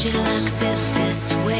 she likes it this way.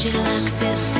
she looks at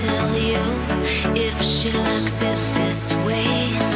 tell you if she likes it this way.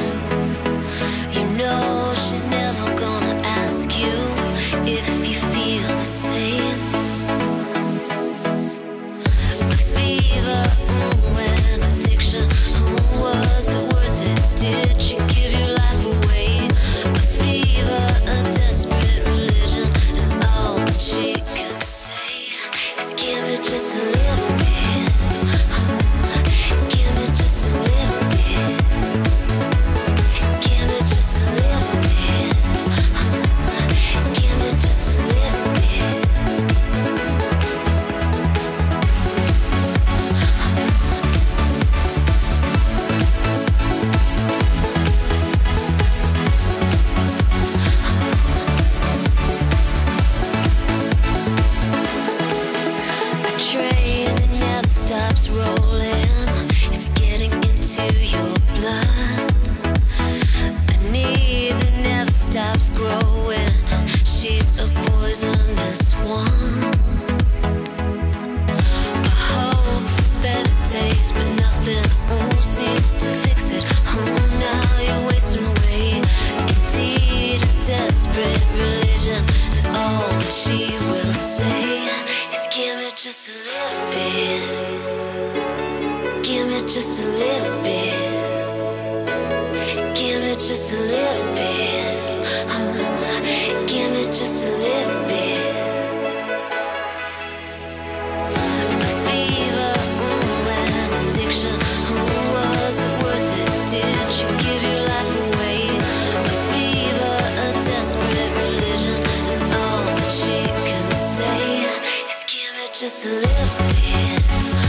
in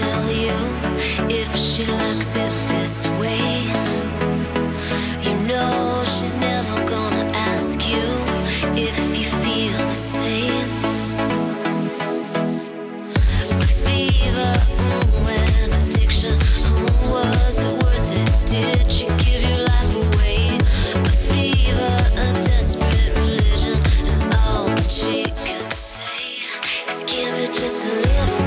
tell you if she likes it this way. You know she's never gonna ask you if you feel the same. Fever, oh, addiction. Oh, was it worth it? Did you give your life away? A fever, a desperate religion, and all that she say is just a little.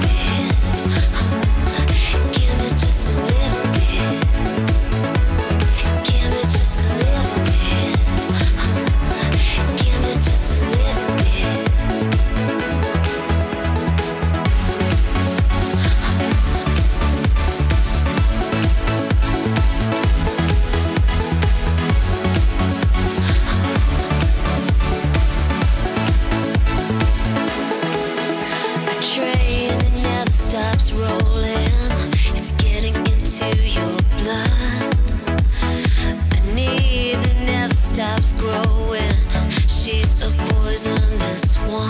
she's a poisonous one.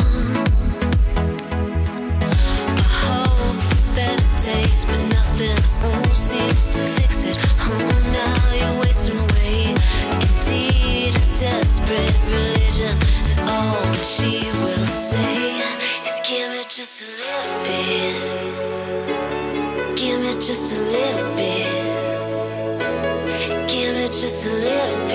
I hope better but nothing seems to fix it. Oh, now you're wasting away. Indeed, a desperate religion. All that she will say is give me just a little bit. Give me just a little bit. Give me just a little bit.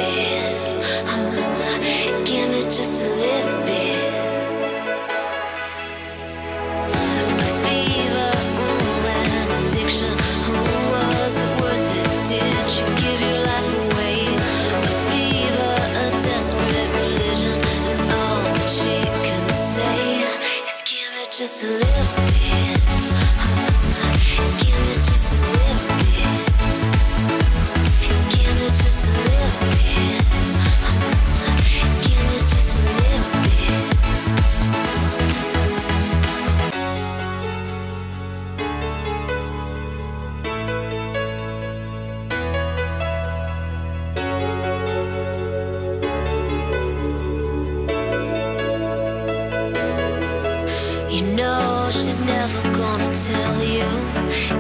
You know she's never gonna tell you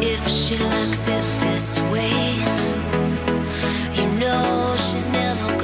if she likes it this way. You know she's never